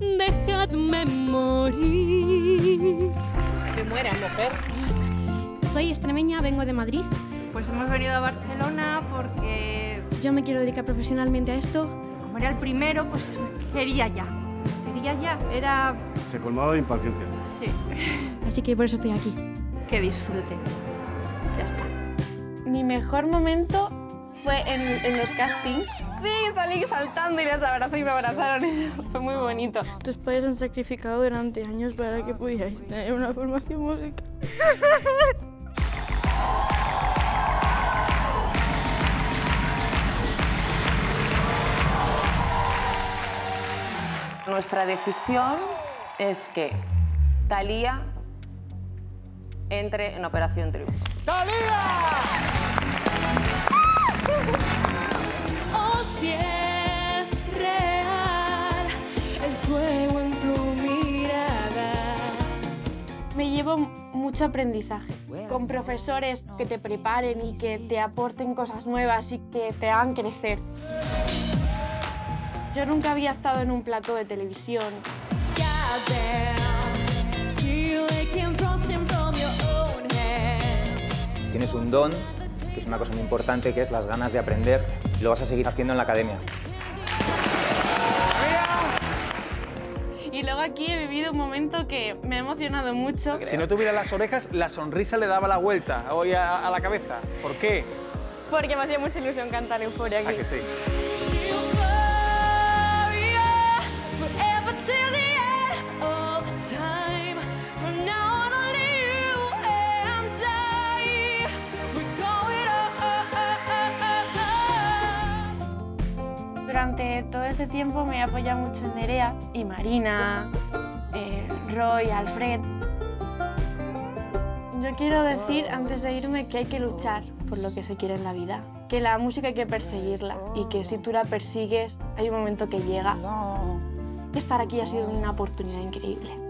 dejadme morir. Que muera, mujer. Soy extremeña, vengo de Madrid. Pues hemos venido a Barcelona porque Yo me quiero dedicar profesionalmente a esto. como era el primero, pues quería ya. Quería ya, era... Se colmaba de impaciencia. Sí, Así que por eso estoy aquí. que disfrute. Ya está. Mi mejor momento fue en, en los castings. Sí, salí saltando y les abrazé y me abrazaron. Eso fue muy bonito. Tus padres han sacrificado durante años para que pudierais tener una formación musical. Nuestra decisión es que Thalía entre en Operación Triunfo. Oh, Mucho aprendizaje con profesores que te preparen y que te aporten cosas nuevas y que te hagan crecer. Yo nunca había estado en un plató de televisión. Tienes un don, que es una cosa muy importante, que es las ganas de aprender, lo vas a seguir haciendo en la academia. Y luego aquí he vivido un momento que me ha emocionado mucho. Si no tuviera las orejas, la sonrisa le daba la vuelta hoy a, a la cabeza. ¿Por qué? Porque me hacía mucha ilusión cantar Euforia ¿A aquí. que sí? Durante todo este tiempo me he apoyado mucho en Nerea y Marina, eh, Roy, Alfred. Yo quiero decir antes de irme que hay que luchar por lo que se quiere en la vida, que la música hay que perseguirla y que si tú la persigues hay un momento que llega. Estar aquí ha sido una oportunidad increíble.